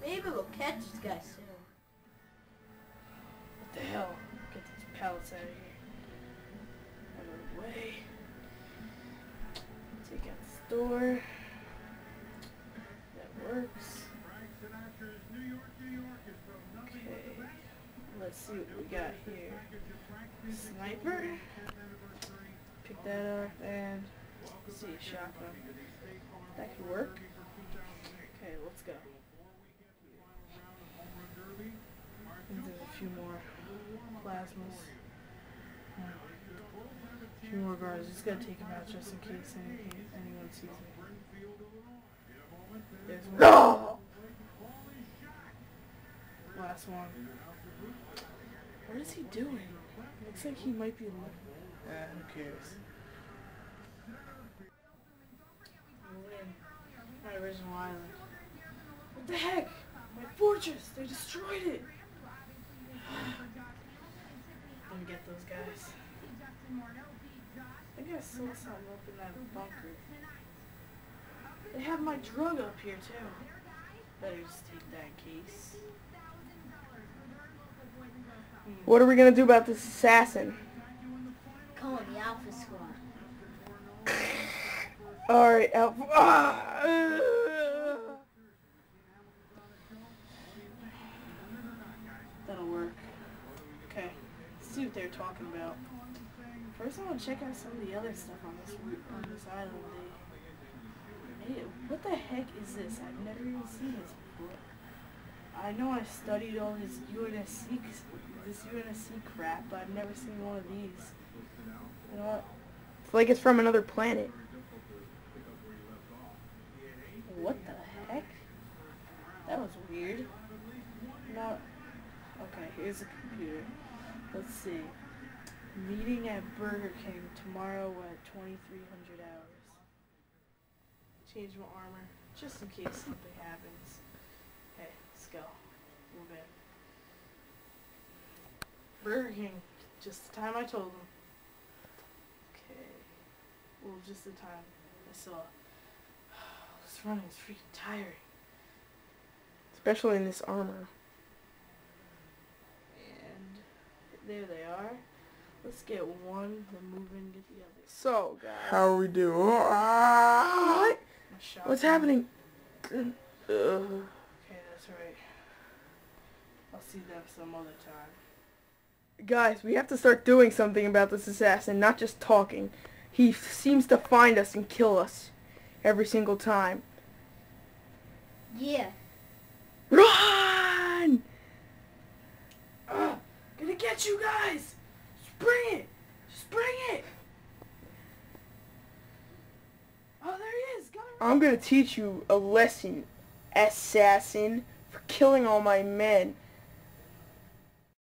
Maybe we'll catch this guy soon. What the hell? Get these pallets out of here. Out of the way. Take out the store. That works. Okay. Let's see what we got here. Sniper. Pick that up and see shotgun. That could work. Okay, let's go. And there's a few more plasmas. A few more guards. Just gotta take them out just in case any, anyone sees me. There's one. No! Last one. What is he doing? Looks like he might be. Uh, who cares? My original island. What the heck? My fortress! They destroyed it! Let me get those guys. I think I saw something up in that bunker. They have my drug up here too. Better just take that case. What are we gonna do about this assassin? Call him the Alpha Squad. Alright, Alpha. Ah, uh. That'll work. Okay. Let's see what they're talking about. First, I want to check out some of the other stuff on this on this island. They, hey, what the heck is this? I've never even seen this before. I know I studied all this UNSC this UNSC crap, but I've never seen one of these. You know what? It's like it's from another planet. What the heck? That was weird. No. Okay, here's a computer. Let's see. Meeting at Burger King tomorrow at 2300 hours. Change my armor, just in case something happens. Hey, let's go. Move in. Burger King, just the time I told them. Okay. Well, just the time I saw. This running is freaking tiring. Especially in this armor. And there they are. Let's get one, then move in and get the other. So, guys. How are we doing? What? What's happening? Okay, that's right. I'll see them some other time. Guys, we have to start doing something about this assassin, not just talking. He seems to find us and kill us every single time. Yeah. Run! Ah, you guys! Spring it! Spring it! Oh, there he is! I'm gonna teach you a lesson, assassin, for killing all my men.